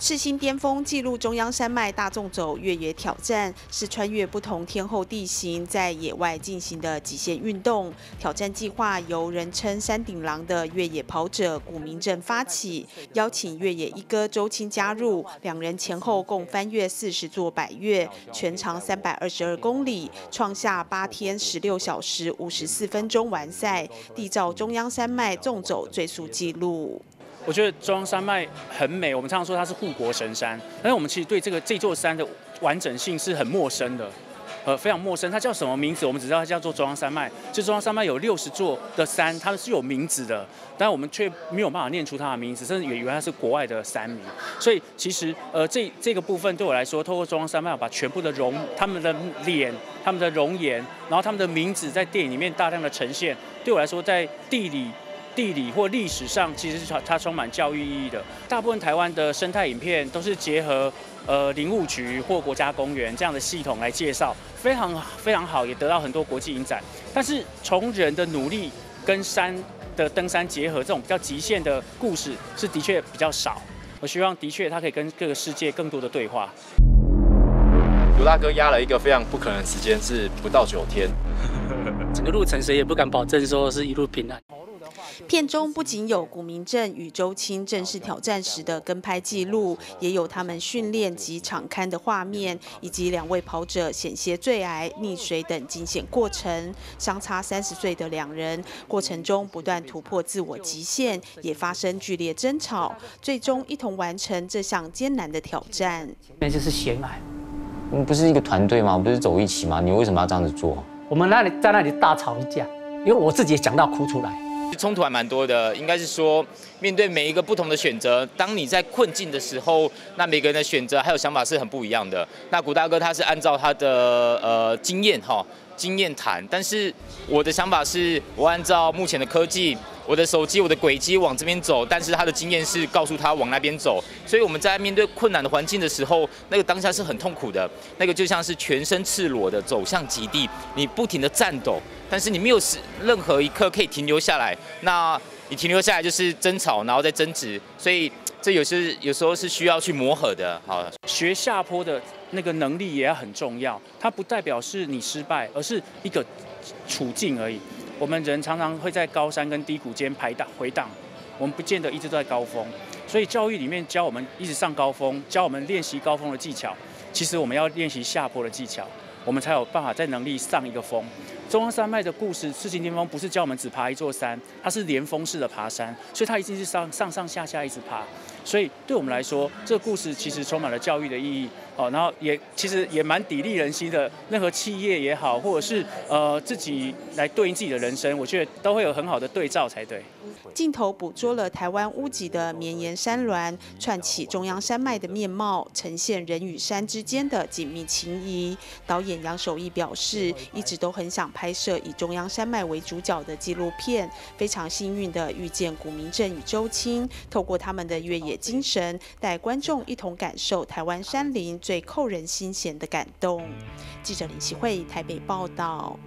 赤心巅峰记录中央山脉大纵走越野挑战，是穿越不同天候地形，在野外进行的极限运动。挑战计划由人称“山顶狼”的越野跑者古明正发起，邀请越野一哥周青加入，两人前后共翻越四十座百岳，全长三百二十二公里，创下八天十六小时五十四分钟完赛，缔造中央山脉纵走最速纪录。我觉得中央山脉很美，我们常常说它是护国神山，但是我们其实对这个这座山的完整性是很陌生的，呃，非常陌生。它叫什么名字？我们只知道它叫做中央山脉。这中央山脉有六十座的山，它们是有名字的，但我们却没有办法念出它的名字，甚至以为它是国外的山名。所以其实，呃，这这个部分对我来说，透过中央山脉，把全部的容、他们的脸、他们的容颜，然后他们的名字在电影里面大量的呈现，对我来说，在地理。地理或历史上，其实是它充满教育意义的。大部分台湾的生态影片都是结合呃林务局或国家公园这样的系统来介绍，非常非常好，也得到很多国际影展。但是从人的努力跟山的登山结合，这种比较极限的故事是的确比较少。我希望的确它可以跟各个世界更多的对话。卢大哥压了一个非常不可能的时间，是不到九天，整个路程谁也不敢保证说是一路平安。片中不仅有古明镇与周青正式挑战时的跟拍记录，也有他们训练及场刊的画面，以及两位跑者险些坠崖、溺水等惊险过程。相差三十岁的两人，过程中不断突破自我极限，也发生剧烈争吵，最终一同完成这项艰难的挑战。那就是险隘。我们不是一个团队吗？不是走一起吗？你为什么要这样子做？我们那里在那里大吵一架，因为我自己也讲到哭出来。冲突还蛮多的，应该是说面对每一个不同的选择，当你在困境的时候，那每个人的选择还有想法是很不一样的。那古大哥他是按照他的呃经验哈经验谈，但是我的想法是我按照目前的科技。我的手机，我的轨迹往这边走，但是他的经验是告诉他往那边走，所以我们在面对困难的环境的时候，那个当下是很痛苦的，那个就像是全身赤裸的走向极地，你不停的颤抖，但是你没有时任何一刻可以停留下来，那你停留下来就是争吵，然后再争执，所以这有时有时候是需要去磨合的。好，学下坡的那个能力也很重要，它不代表是你失败，而是一个处境而已。我们人常常会在高山跟低谷间排档回档，我们不见得一直都在高峰，所以教育里面教我们一直上高峰，教我们练习高峰的技巧，其实我们要练习下坡的技巧，我们才有办法在能力上一个峰。中央山脉的故事，赤心巅峰不是教我们只爬一座山，它是连峰式的爬山，所以它一定是上上上下下一直爬。所以对我们来说，这个故事其实充满了教育的意义。哦，然后也其实也蛮砥砺人心的。任何企业也好，或者是呃自己来对应自己的人生，我觉得都会有很好的对照才对。镜头捕捉了台湾屋脊的绵延山峦，串起中央山脉的面貌，呈现人与山之间的紧密情谊。导演杨守义表示，一直都很想拍摄以中央山脉为主角的纪录片，非常幸运的遇见古明镇与周青，透过他们的越野精神，带观众一同感受台湾山林。最扣人心弦的感动。记者林希慧台北报道。